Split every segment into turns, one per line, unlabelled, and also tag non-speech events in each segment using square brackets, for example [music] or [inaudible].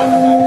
How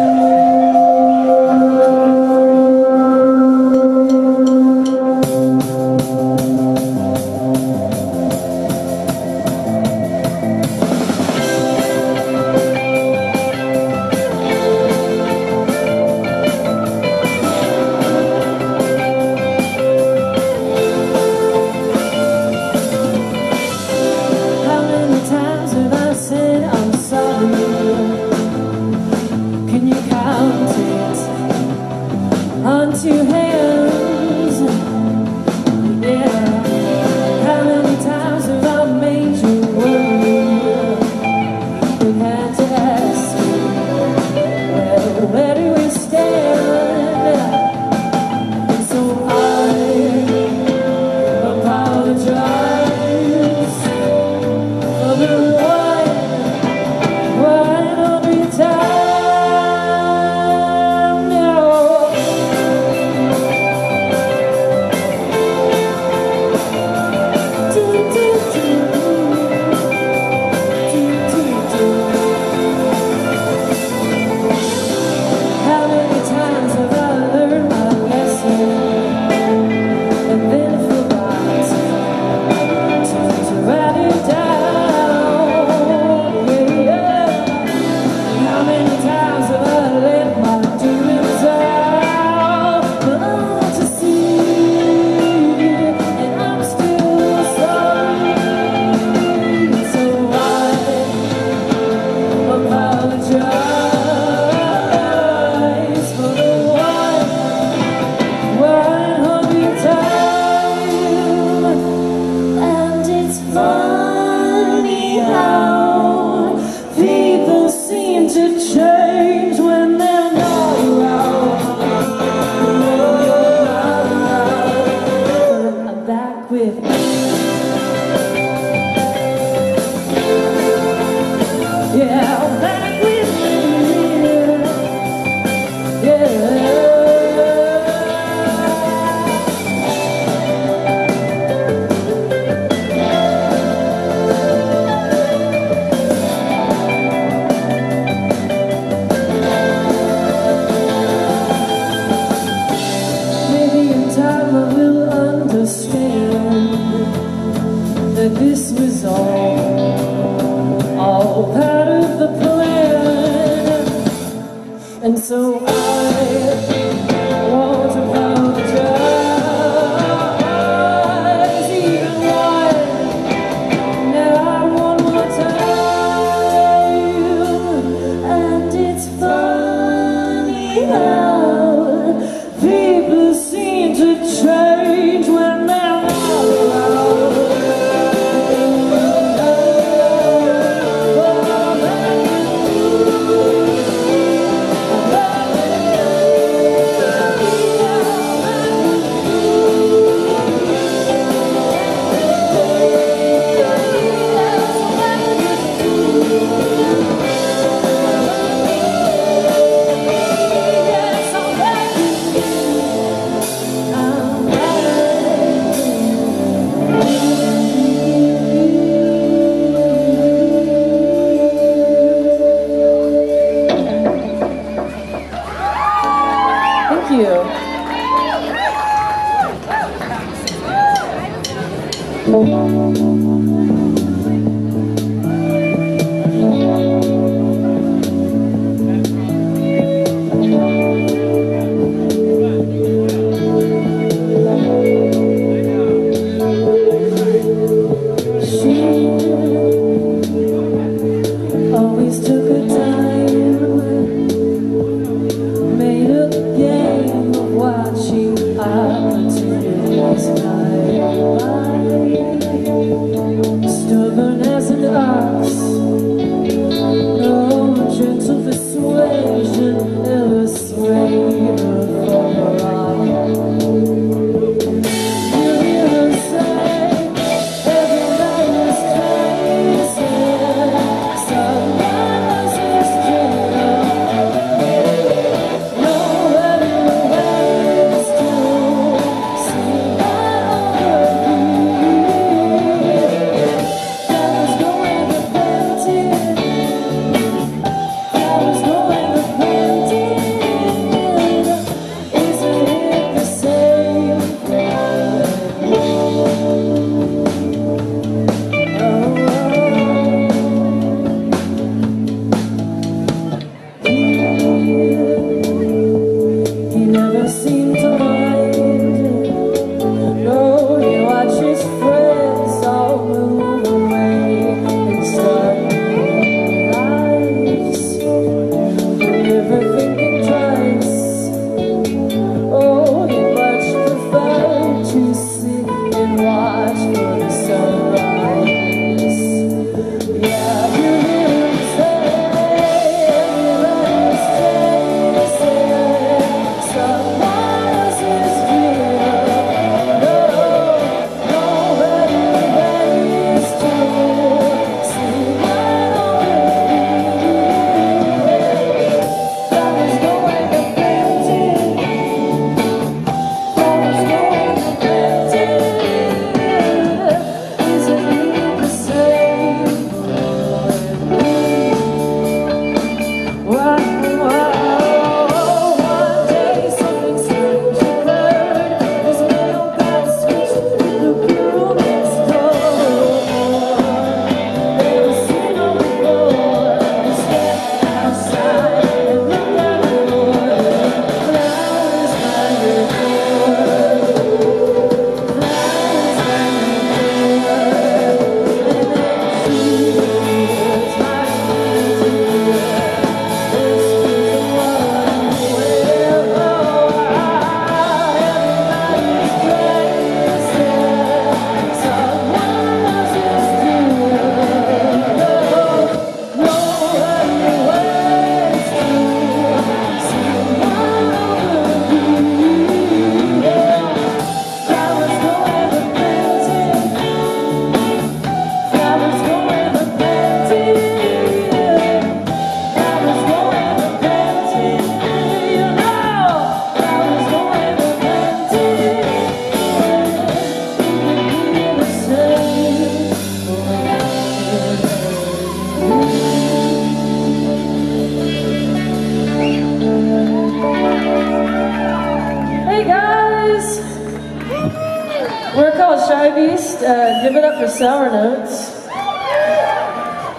Yeah,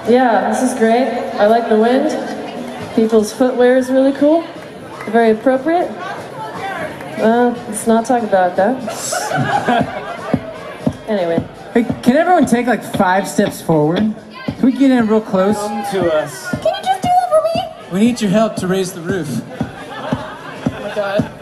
Yeah, this is great. I like the wind. People's footwear is really cool. Very appropriate. Well, let's not talk about that. [laughs] anyway.
Hey, can everyone take like five steps forward? Can we get in real close?
Come to us.
Can you just do that for me?
We need your help to raise the roof.
Oh my god.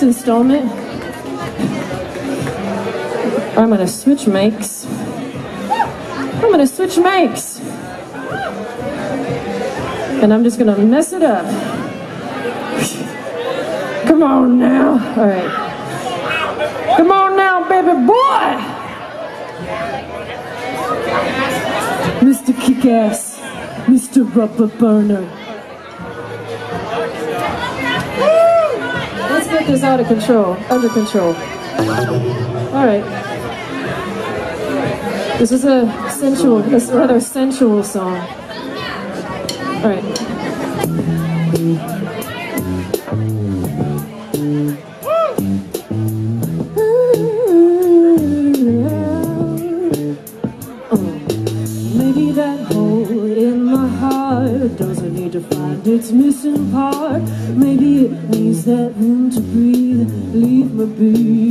next installment, I'm gonna switch mics. I'm gonna switch mics. And I'm just gonna mess it up. Come on now. All right. Come on now, baby boy! Mr. Kickass, Mr. Rubber Burner. this out of control, under control. All right. This is a sensual, a rather sensual song. All right. that's missing part. Maybe it needs that room to breathe. Leave me be.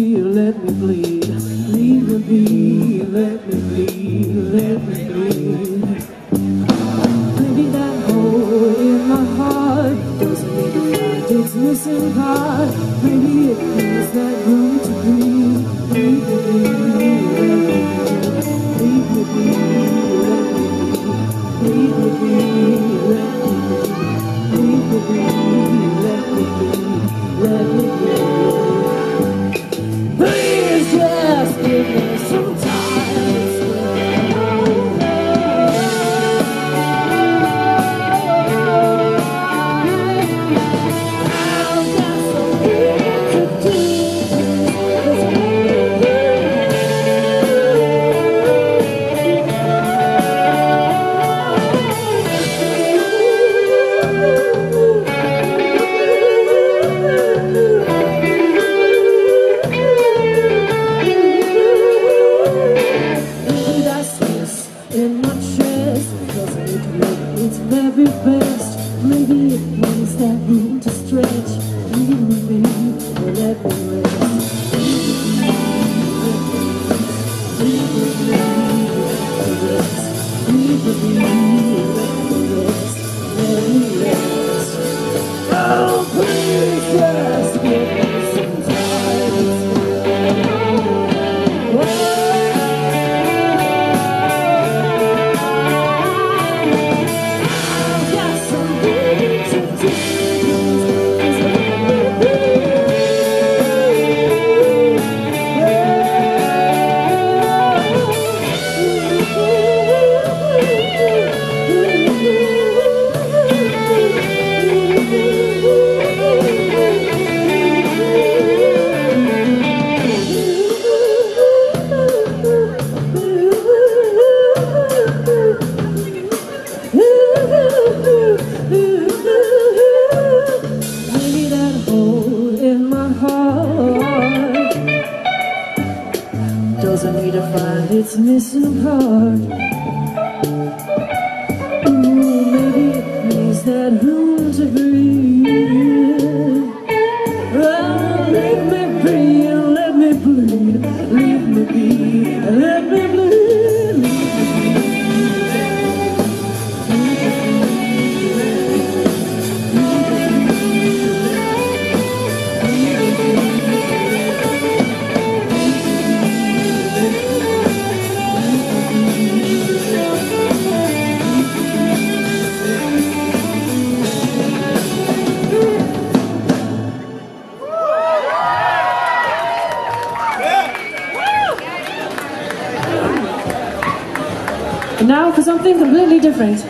Is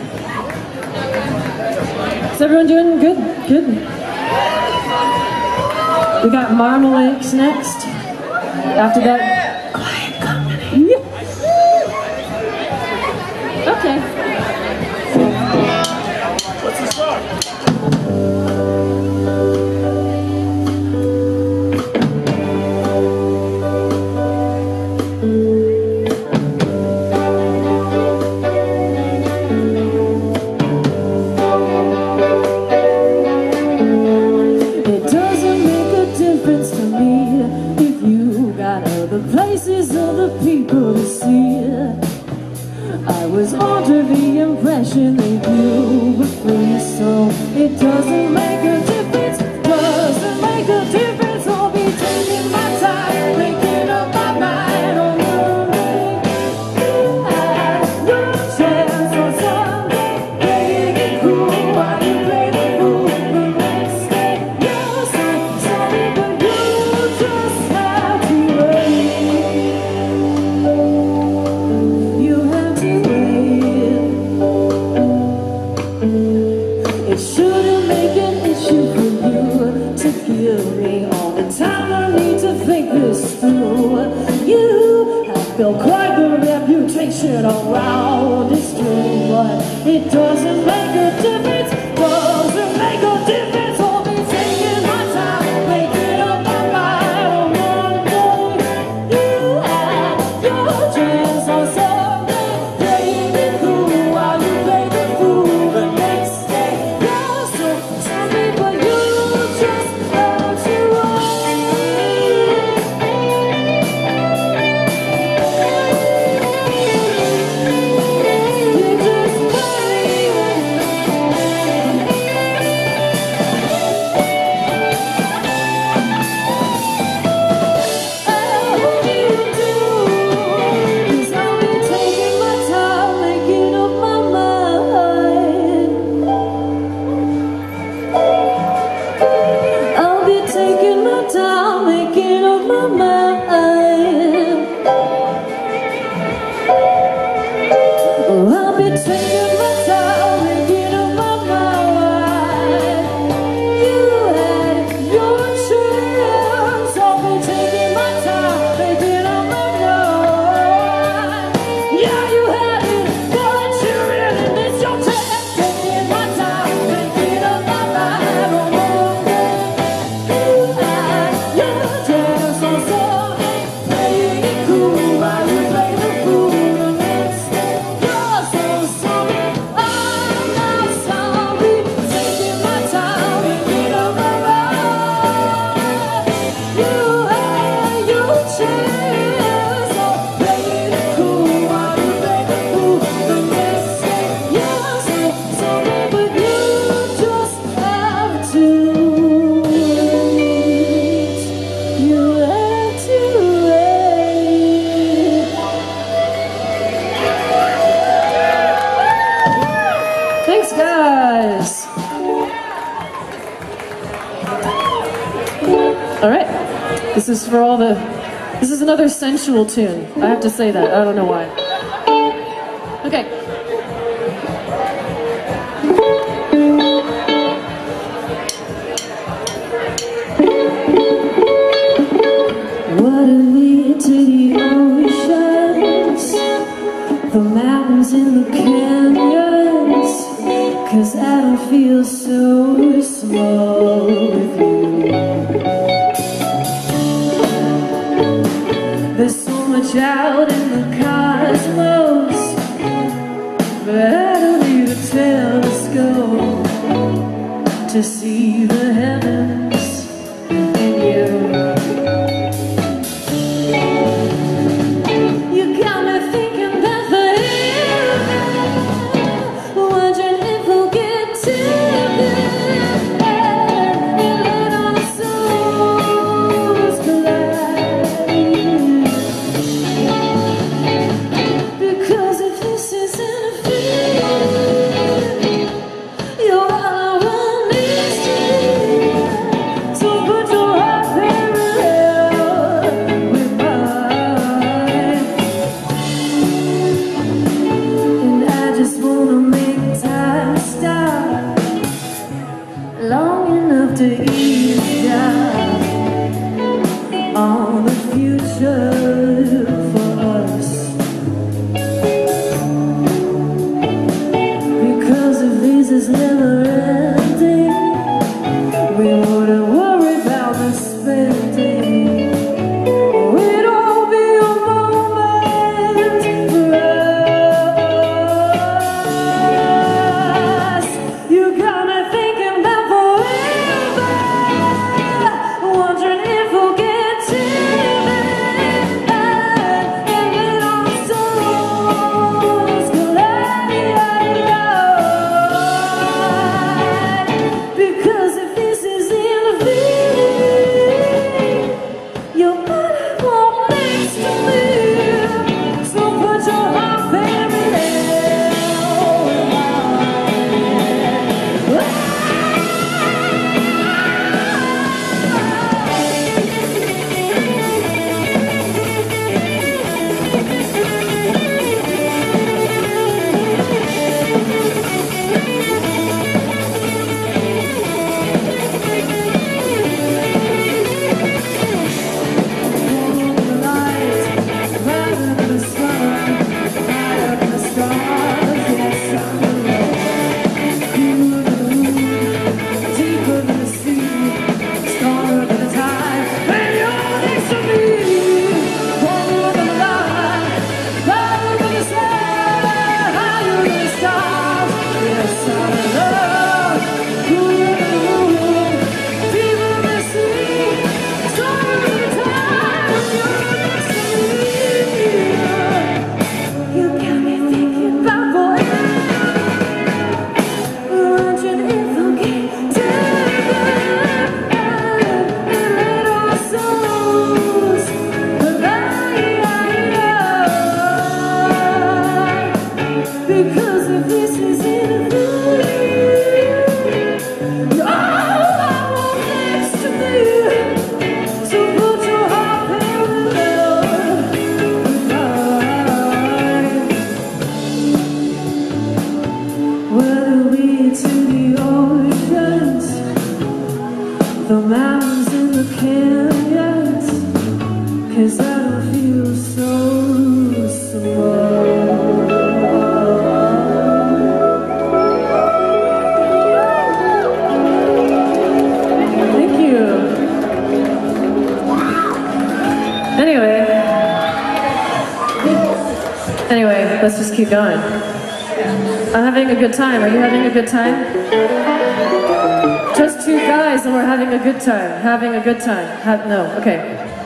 everyone doing good? Good. We got Marmalade next. After that, sensual tune. I have to say that. I don't know why. good time. Are you having a good time? Just two guys and we're having a good time. Having a good time. Ha no, okay.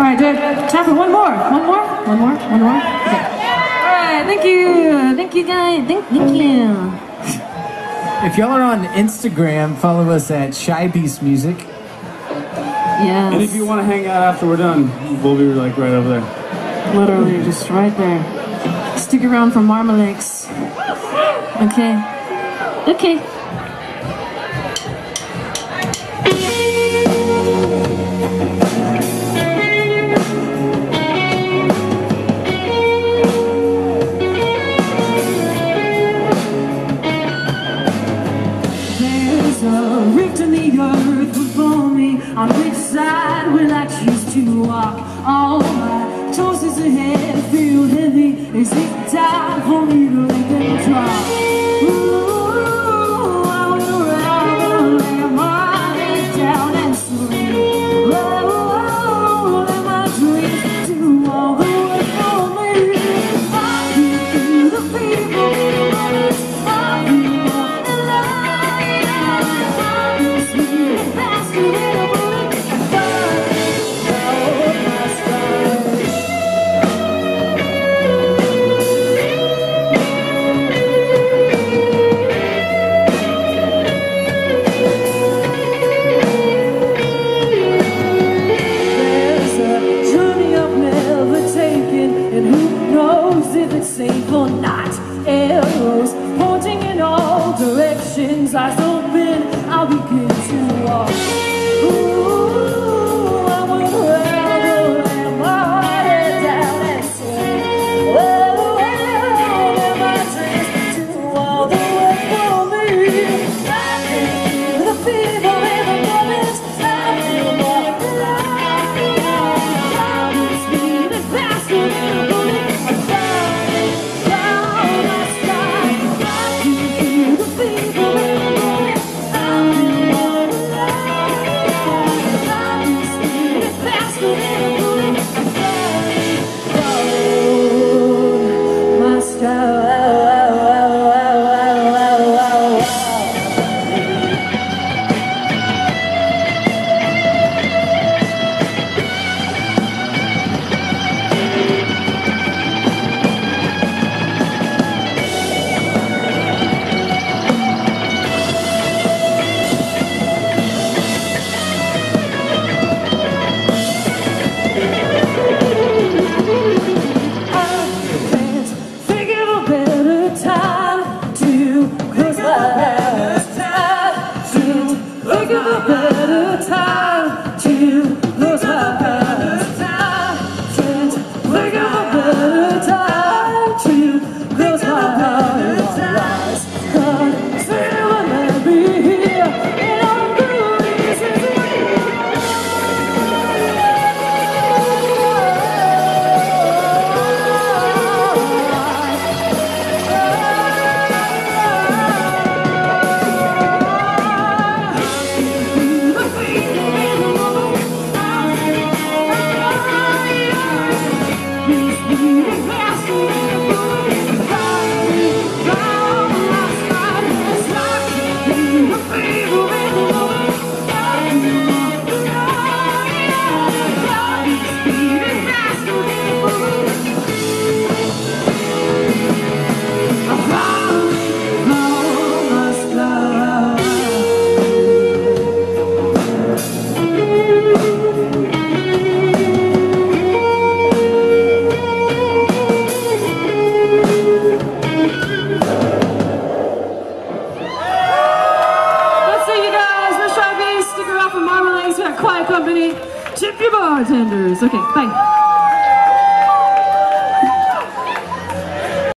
All right, tap for one more. One more? One more? One more? Okay. All right, thank you. Thank you, guys. Thank, thank you.
If y'all are on Instagram, follow us at Shy Beast Music.
Yes.
And if you want to hang out after we're done, we'll be like right over there.
Literally, just right there. Stick around for Marmalakes. Okay. Okay.